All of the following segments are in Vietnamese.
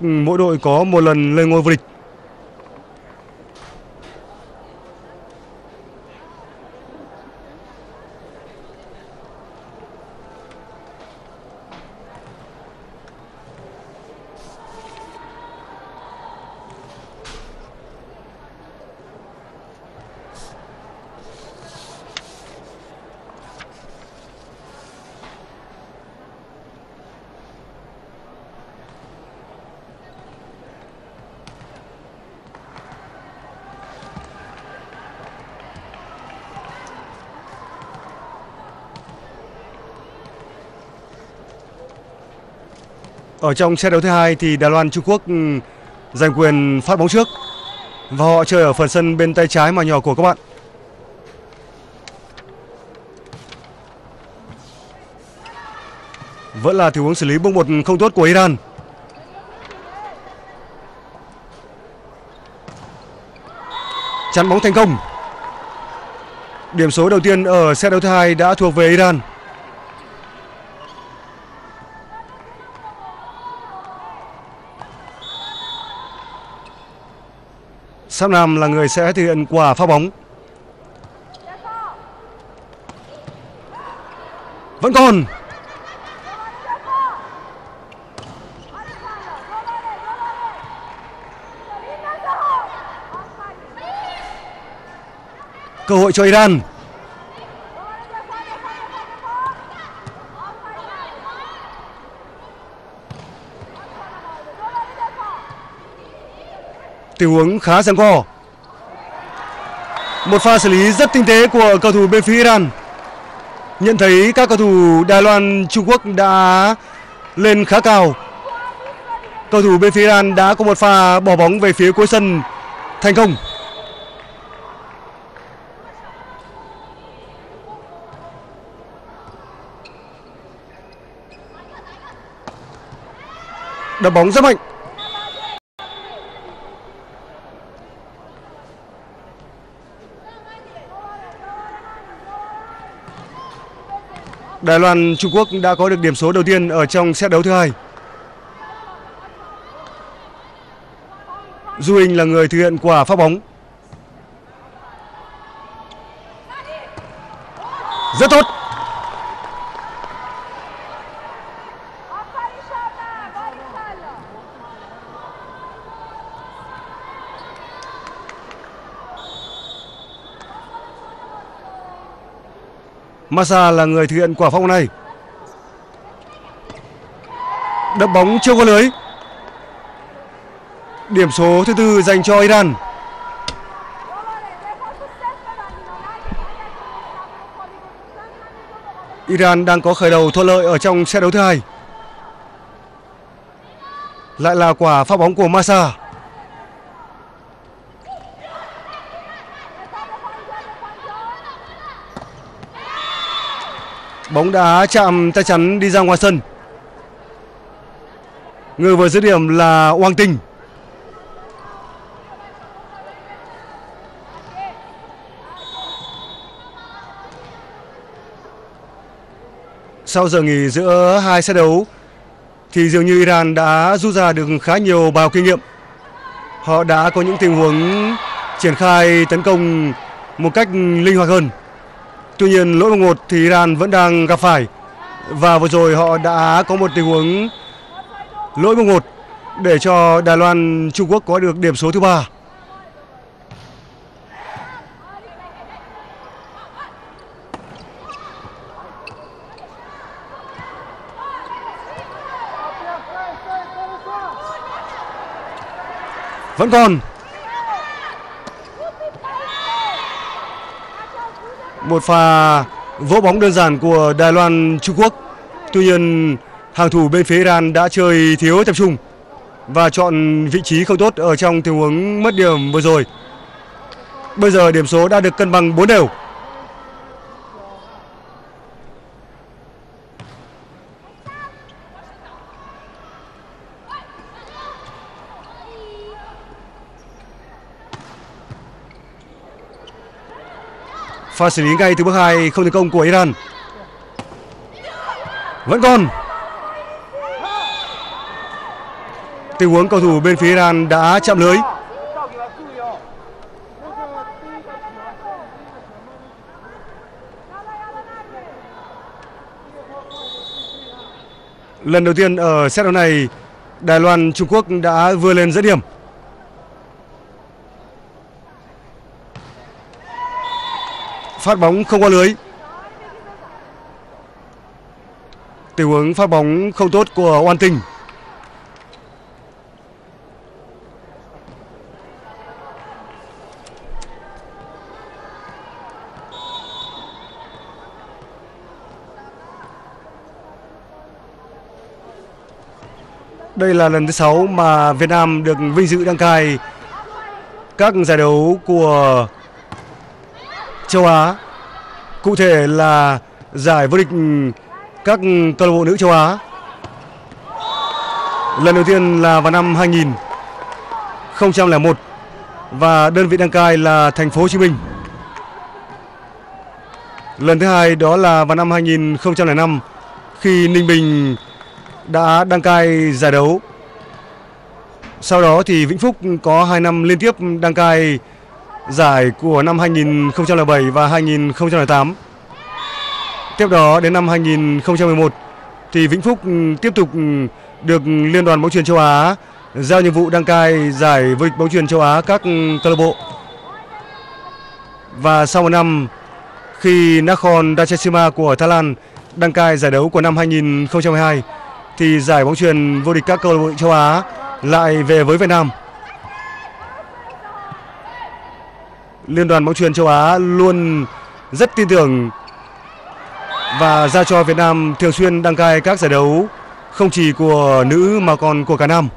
mỗi đội có một lần lên ngôi vô địch. Ở trong set đấu thứ hai thì Đài Loan, Trung Quốc ừ, giành quyền phát bóng trước và họ chơi ở phần sân bên tay trái mà nhỏ của các bạn. Vẫn là tình huống xử lý bước một không tốt của Iran. Chắn bóng thành công. Điểm số đầu tiên ở set đấu thứ hai đã thuộc về Iran. Sam Nam là người sẽ thực hiện quả phá bóng. Vẫn còn. Cơ hội cho Iran. Tình huống khá giằng co. Một pha xử lý rất tinh tế của cầu thủ bên phía Iran. Nhận thấy các cầu thủ Đài Loan, Trung Quốc đã lên khá cao. Cầu thủ bên phía Iran đã có một pha bỏ bóng về phía cuối sân. Thành công. Đập bóng rất mạnh. Đài Loan, Trung Quốc đã có được điểm số đầu tiên ở trong set đấu thứ hai. Du Hình là người thực hiện quả phát bóng. Rất tốt. Massa là người thực hiện quả phong này. Đập bóng chưa qua lưới. Điểm số thứ tư dành cho Iran. Iran đang có khởi đầu thuận lợi ở trong set đấu thứ hai. Lại là quả phát bóng của Massa. Bóng đá chạm tay chắn đi ra ngoài sân. Người vừa dứt điểm là Hoàng Tình. Sau giờ nghỉ giữa hai set đấu, thì dường như Iran đã rút ra được khá nhiều bài học kinh nghiệm. Họ đã có những tình huống triển khai tấn công một cách linh hoạt hơn. Tuy nhiên lỗi một thì Iran vẫn đang gặp phải và vừa rồi họ đã có một tình huống lỗi một để cho Đài Loan, Trung Quốc có được điểm số thứ ba. Vẫn còn một pha vỗ bóng đơn giản của Đài Loan, Trung Quốc. Tuy nhiên, hàng thủ bên phía Iran đã chơi thiếu tập trung và chọn vị trí không tốt ở trong tình huống mất điểm vừa rồi. Bây giờ điểm số đã được cân bằng 4 đều. Pha xử lý ngay từ bước 2 không thành công của Iran. Vẫn còn. tình huống cầu thủ bên phía Iran đã chạm lưới lần đầu tiên ở set đấu này, Đài Loan Trung Quốc đã vươn lên dẫn điểm phát bóng không qua lưới. Tình huống phát bóng không tốt của Oan Tình. Đây là lần thứ 6 mà Việt Nam được vinh dự đăng cai các giải đấu của châu Á. Cụ thể là giải vô địch các câu lạc bộ nữ châu Á. Lần đầu tiên là vào năm 2001 và đơn vị đăng cai là thành phố Hồ Chí Minh. Lần thứ hai đó là vào năm 2005 khi Ninh Bình đã đăng cai giải đấu. Sau đó thì Vĩnh Phúc có 2 năm liên tiếp đăng cai giải của năm 2007 và 2008. Tiếp đó đến năm 2011 thì Vĩnh Phúc ừ, tiếp tục ừ, được Liên đoàn bóng chuyền châu Á giao nhiệm vụ đăng cai giải vô địch bóng chuyền châu Á các ừ, câu lạc bộ. Và sau một năm, khi Nakhon Dachesima của Thái Lan đăng cai giải đấu của năm 2012 thì giải bóng chuyền vô địch các câu lạc bộ châu Á lại về với Việt Nam. Liên đoàn bóng chuyền châu Á luôn rất tin tưởng và ra cho Việt Nam thường xuyên đăng cai các giải đấu không chỉ của nữ mà còn của cả nam.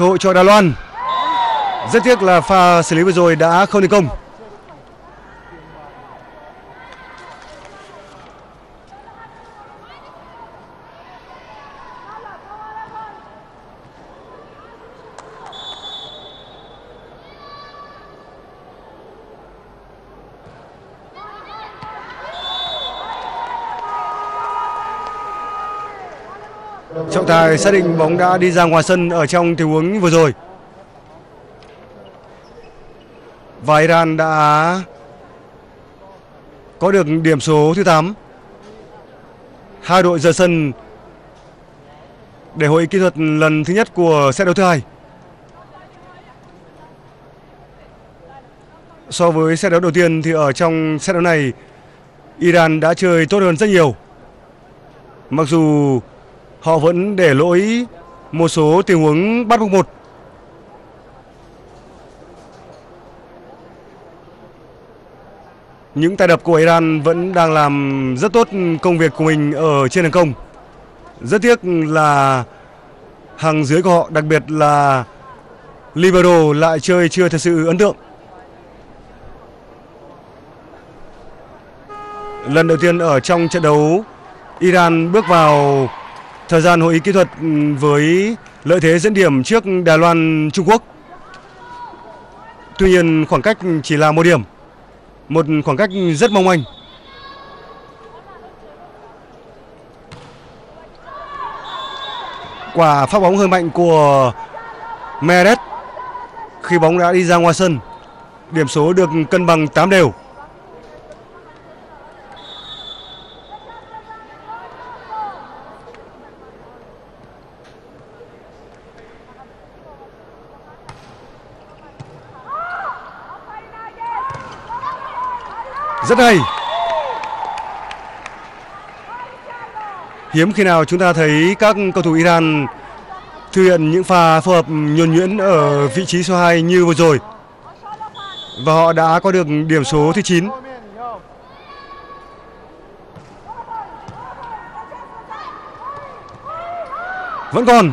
Cơ hội cho Đài Loan. Rất tiếc là pha xử lý vừa rồi đã không thành công. Phải xác định bóng đã đi ra ngoài sân ở trong tình huống vừa rồi. Và Iran đã có được điểm số thứ 8. Hai đội rời sân để hội kỹ thuật lần thứ nhất của set đấu thứ hai. So với set đấu đầu tiên thì ở trong set đấu này, Iran đã chơi tốt hơn rất nhiều. Mặc dù họ vẫn để lỗi một số tình huống bắt buộc một. Những tay đập của Iran vẫn đang làm rất tốt công việc của mình ở trên hàng công. Rất tiếc là hàng dưới của họ, đặc biệt là Libero lại chơi chưa thật sự ấn tượng. Lần đầu tiên ở trong trận đấu, Iran bước vào Thời gian hội ý kỹ thuật ừ, với lợi thế dẫn điểm trước Đài Loan, Trung Quốc. Tuy nhiên khoảng cách chỉ là một điểm. Một khoảng cách rất mong manh. Quả phát bóng hơi mạnh của Meret khi bóng đã đi ra ngoài sân. Điểm số được cân bằng 8 đều. Rất hay. Hiếm khi nào chúng ta thấy các cầu thủ Iran thực hiện những pha phối hợp nhuần nhuyễn ở vị trí số 2 như vừa rồi. Và họ đã có được điểm số thứ 9. Vẫn còn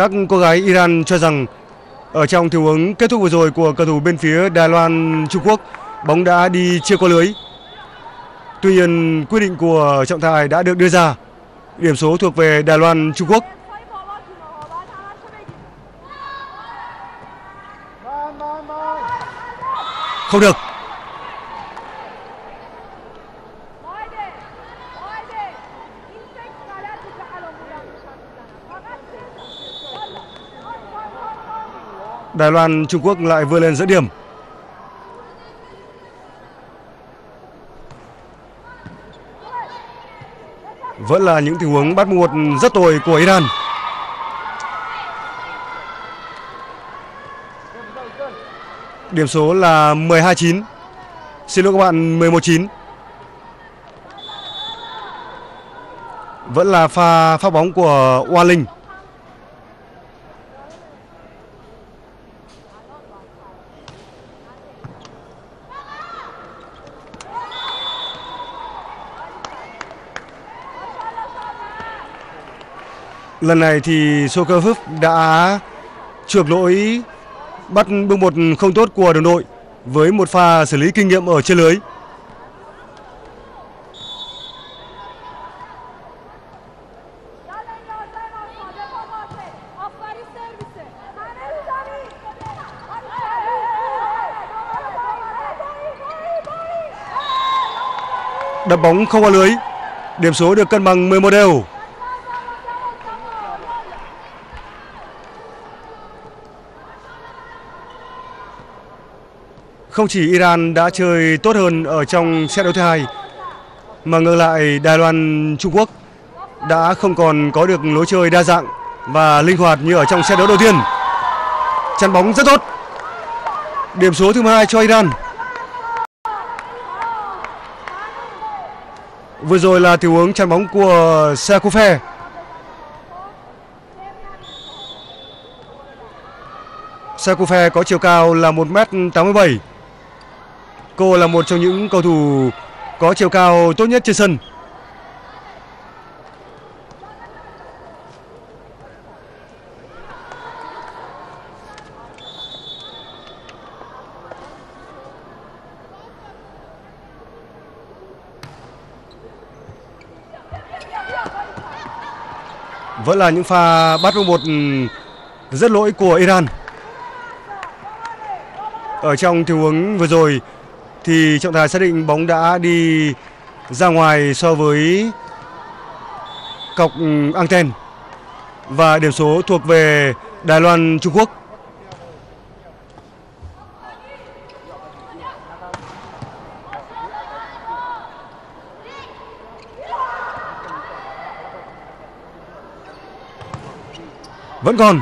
Các cô gái Iran cho rằng ở trong tình huống kết thúc vừa rồi của cầu thủ bên phía Đài Loan Trung Quốc, bóng đã đi chưa qua lưới. Tuy nhiên quyết định của trọng tài đã được đưa ra. Điểm số thuộc về Đài Loan Trung Quốc. Không được. Đài Loan, Trung Quốc lại vươn lên dẫn điểm. Vẫn là những tình huống bắt một rất tồi của Iran. Điểm số là 12-9. Xin lỗi các bạn 11-9. Vẫn là pha phát bóng của Hoa Linh. Lần này thì Sokervuk đã chuộc lỗi, bắt bước một không tốt của đồng đội với một pha xử lý kinh nghiệm ở trên lưới. Đập bóng không qua lưới. Điểm số được cân bằng 11 đều. Không chỉ Iran đã chơi tốt hơn ở trong set đấu thứ hai, mà ngược lại Đài Loan, Trung Quốc đã không còn có được lối chơi đa dạng và linh hoạt như ở trong set đấu đầu tiên. Chắn bóng rất tốt. Điểm số thứ hai cho Iran. Vừa rồi là tình huống chắn bóng của Sakufe. Sakufe có chiều cao là 1m87 Cô là một trong những cầu thủ có chiều cao tốt nhất trên sân. Vẫn là những pha bắt một ừ, rất lỗi của Iran. Ở trong tình huống vừa rồi thì trọng tài xác định bóng đã đi ra ngoài so với cọc ừ, anten và điểm số thuộc về Đài Loan, Trung Quốc. Vẫn còn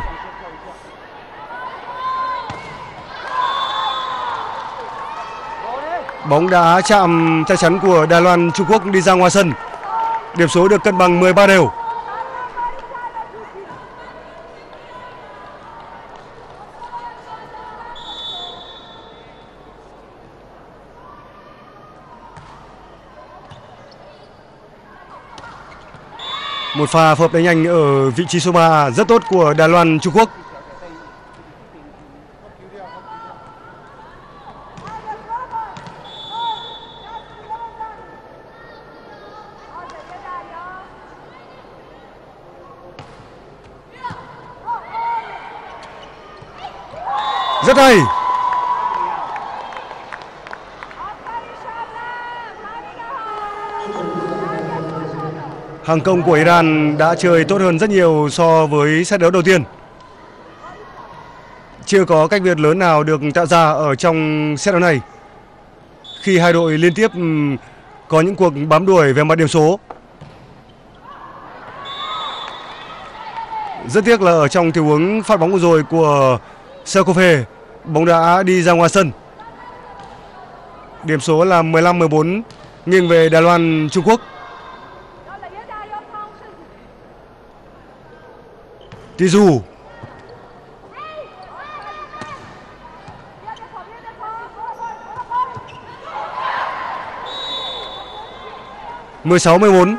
Bóng đã chạm tay chắn của Đài Loan, Trung Quốc đi ra ngoài sân. Điểm số được cân bằng 13 đều. Một pha phhợp đánh nhanh ở vị trí số 3 rất tốt của Đài Loan, Trung Quốc. Rất hay. Hàng công của Iran đã chơi tốt hơn rất nhiều so với set đấu đầu tiên. Chưa có cách biệt lớn nào được tạo ra ở trong set đấu này. Khi hai đội liên tiếp có những cuộc bám đuổi về mặt điểm số. Rất tiếc là ở trong tình huống phát bóng vừa rồi của Selkofe bóng đã đi ra ngoài sân. Điểm số là 15-14 nghiêng về Đài Loan, Trung Quốc. Tizu mười sáu mười bốn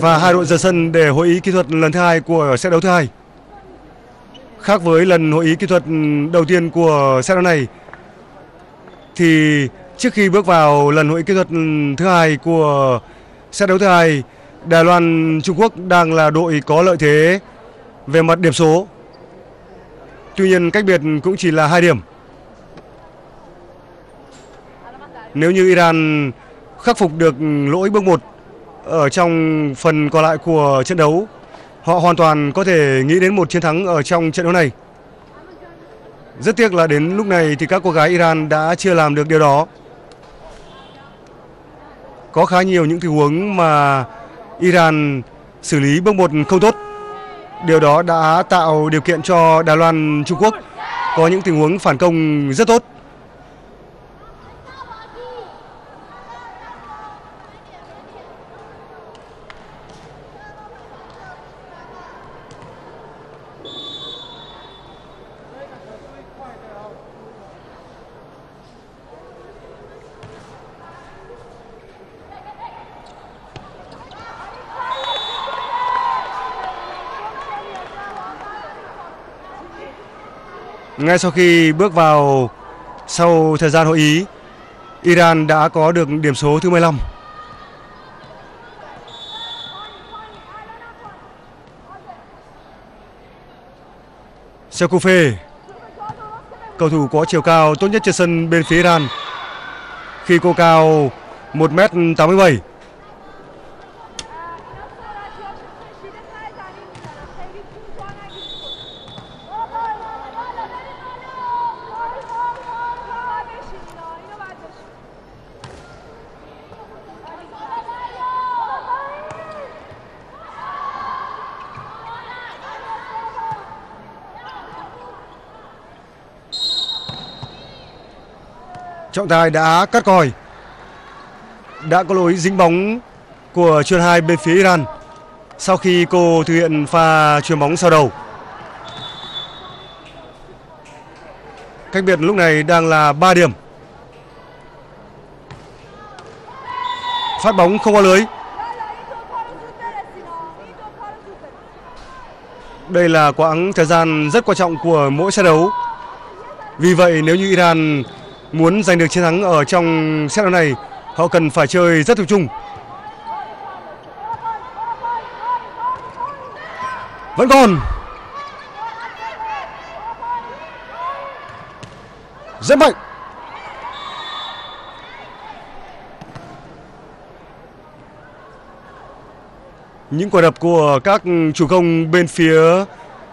và hai đội rời sân để hội ý kỹ thuật lần thứ hai của set đấu thứ hai. Khác với lần hội ý kỹ thuật đầu tiên của set đấu này thì trước khi bước vào lần hội ý kỹ thuật thứ hai của set đấu thứ hai, Đài Loan Trung Quốc đang là đội có lợi thế về mặt điểm số. Tuy nhiên cách biệt cũng chỉ là hai điểm. Nếu như Iran khắc phục được lỗi bước 1 ở trong phần còn lại của trận đấu, họ hoàn toàn có thể nghĩ đến một chiến thắng ở trong trận đấu này. Rất tiếc là đến lúc này thì các cô gái Iran đã chưa làm được điều đó. Có khá nhiều những tình huống mà Iran xử lý bước một không tốt. Điều đó đã tạo điều kiện cho Đài Loan, Trung Quốc có những tình huống phản công rất tốt. Ngay sau khi bước vào sau thời gian hội ý, Iran đã có được điểm số thứ 15. Sekufe, cầu thủ có chiều cao tốt nhất trên sân bên phía Iran. Khi cô cao 1m87. Trọng tài đã cắt còi. Đã có lỗi dính bóng của chuyên hai bên phía Iran sau khi cô thực hiện pha chuyền bóng sau đầu. Cách biệt lúc này đang là 3 điểm. Phát bóng không qua lưới. Đây là quãng thời gian rất quan trọng của mỗi trận đấu. Vì vậy, nếu như Iran muốn giành được chiến thắng ở trong set đấu này họ cần phải chơi rất tập trung. Vẫn còn. Rất mạnh. Những quả đập của các chủ công bên phía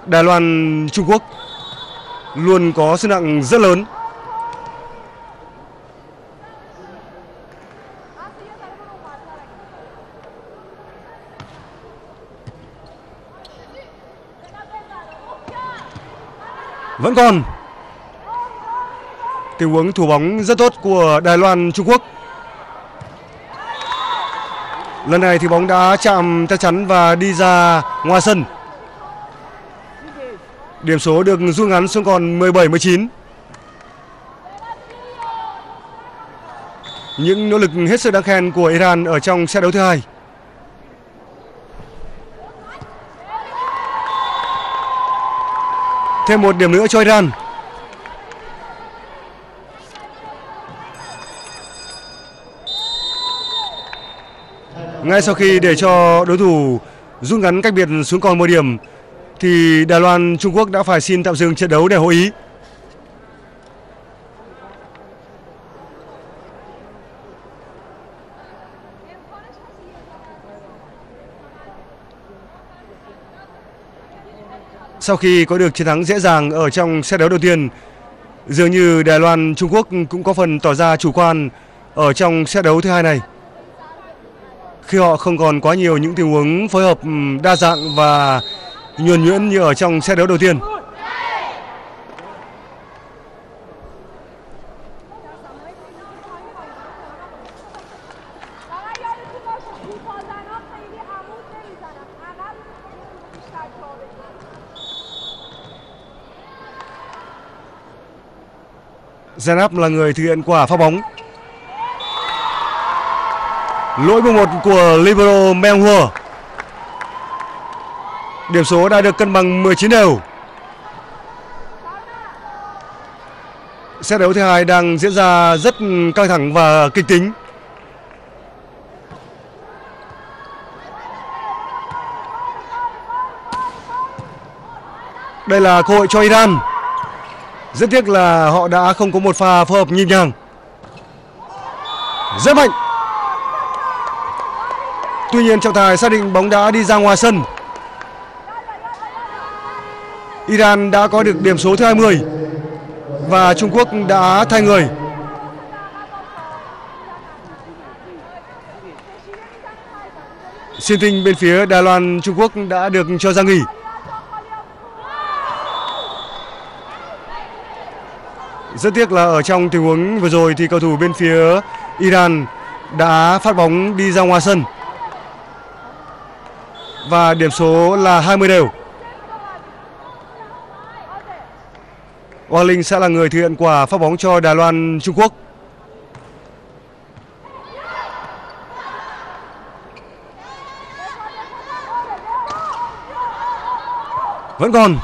Đài Loan, Trung Quốc luôn có sức nặng rất lớn. Vẫn còn. Tình huống thủ bóng rất tốt của Đài Loan, Trung Quốc. Lần này thì bóng đã chạm chắc chắn và đi ra ngoài sân. Điểm số được rút ngắn xuống còn 17-19 những nỗ lực hết sức đáng khen của Iran ở trong set đấu thứ hai. Thêm một điểm nữa cho Iran. Ngay sau khi để cho đối thủ rút ngắn cách biệt xuống còn một điểm, thì Đài Loan, Trung Quốc đã phải xin tạm dừng trận đấu để hội ý. Sau khi có được chiến thắng dễ dàng ở trong set đấu đầu tiên, dường như Đài Loan Trung Quốc cũng có phần tỏ ra chủ quan ở trong set đấu thứ hai này. Khi họ không còn quá nhiều những tình huống phối hợp đa dạng và nhuần nhuyễn như ở trong set đấu đầu tiên. Zanap là người thực hiện quả phá bóng. Lỗi bước một của libero Menghua. Điểm số đã được cân bằng 19 đều. Xét đấu thứ hai đang diễn ra rất căng thẳng và kịch tính. Đây là cơ hội cho Iran. Rất tiếc là họ đã không có một pha phối hợp nhịp nhàng. Rất mạnh. Tuy nhiên trọng tài xác định bóng đã đi ra ngoài sân. Iran đã có được điểm số thứ 20 và Trung Quốc đã thay người. Xin tinh bên phía Đài Loan Trung Quốc đã được cho ra nghỉ. Rất tiếc là ở trong tình huống vừa rồi thì cầu thủ bên phía Iran đã phát bóng đi ra ngoài sân. Và điểm số là 20 đều. Hoàng Linh sẽ là người thực hiện quả phát bóng cho Đài Loan, Trung Quốc. Vẫn còn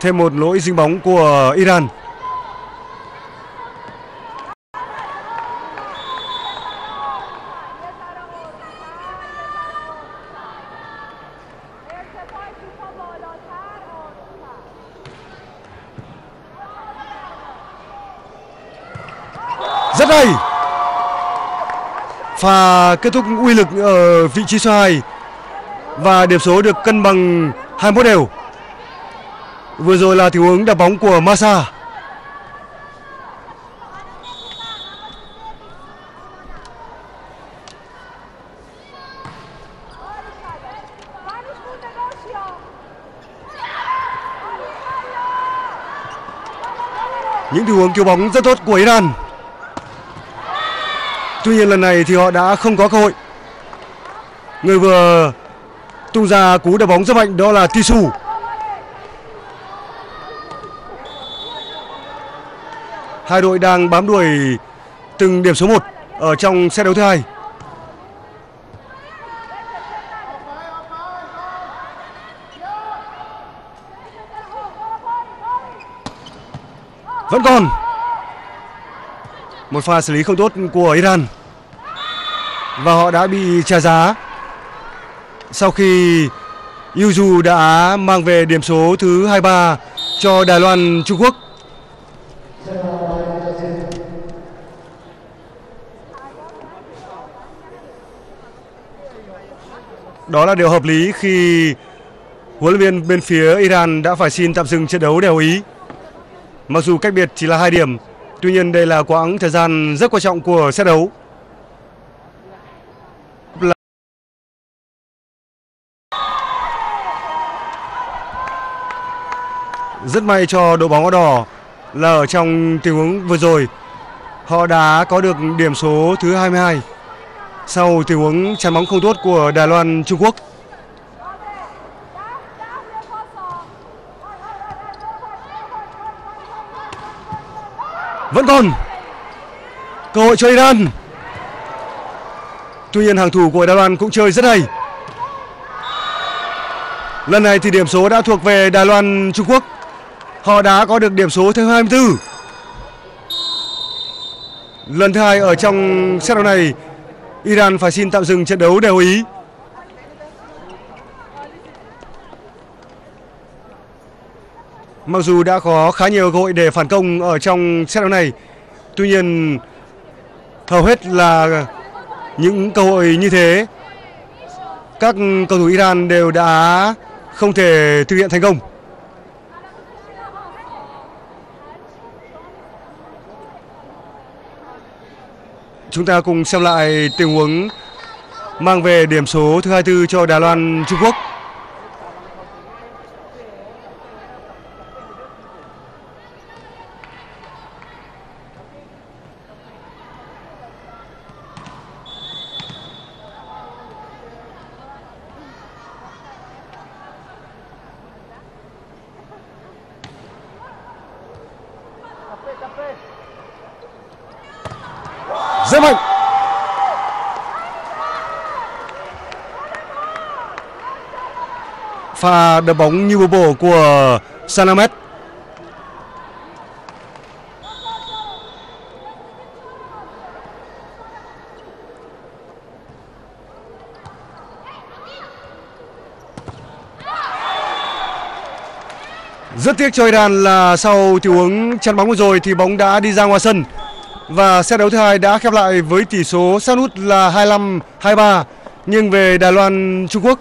Thêm một lỗi dính bóng của Iran. Rất hay. và kết thúc uy lực ở vị trí số 2 và điểm số được cân bằng 21 đều. Vừa rồi là tình huống đá bóng của Masa. Những tình huống cứu bóng rất tốt của Iran. Tuy nhiên lần này thì họ đã không có cơ hội. Người vừa tung ra cú đá bóng rất mạnh đó là Tisu. Hai đội đang bám đuổi từng điểm số 1 ở trong set đấu thứ hai. Vẫn còn một pha xử lý không tốt của Iran và họ đã bị trả giá sau khi Yuzu đã mang về điểm số thứ 23 cho Đài Loan, Trung Quốc. Đó là điều hợp lý khi huấn luyện viên bên phía Iran đã phải xin tạm dừng trận đấu đều ý. Mặc dù cách biệt chỉ là hai điểm, tuy nhiên đây là quãng thời gian rất quan trọng của set đấu. Rất may cho đội bóng áo đỏ là ở trong tình huống vừa rồi họ đã có được điểm số thứ 22 sau tình huống chắn bóng không tốt của Đài Loan, Trung Quốc. Vẫn còn cơ hội cho Iran. Tuy nhiên hàng thủ của Đài Loan cũng chơi rất hay. Lần này thì điểm số đã thuộc về Đài Loan, Trung Quốc. Họ đã có được điểm số thứ 24. Lần thứ hai ở trong set đấu này Iran phải xin tạm dừng trận đấu đều ý. Mặc dù đã có khá nhiều cơ hội để phản công ở trong set đấu này, tuy nhiên hầu hết là những cơ hội như thế các cầu thủ Iran đều đã không thể thực hiện thành công. Chúng ta cùng xem lại tình huống mang về điểm số thứ 24 cho Đài Loan, Trung Quốc. Rất mạnh. Pha đập bóng như bồ của Sanamet Rất tiếc cho Iran là sau tình huống chắn bóng vừa rồi thì bóng đã đi ra ngoài sân và set đấu thứ hai đã khép lại với tỷ số. Sát nút là 25-23 nhưng về Đài Loan, Trung Quốc.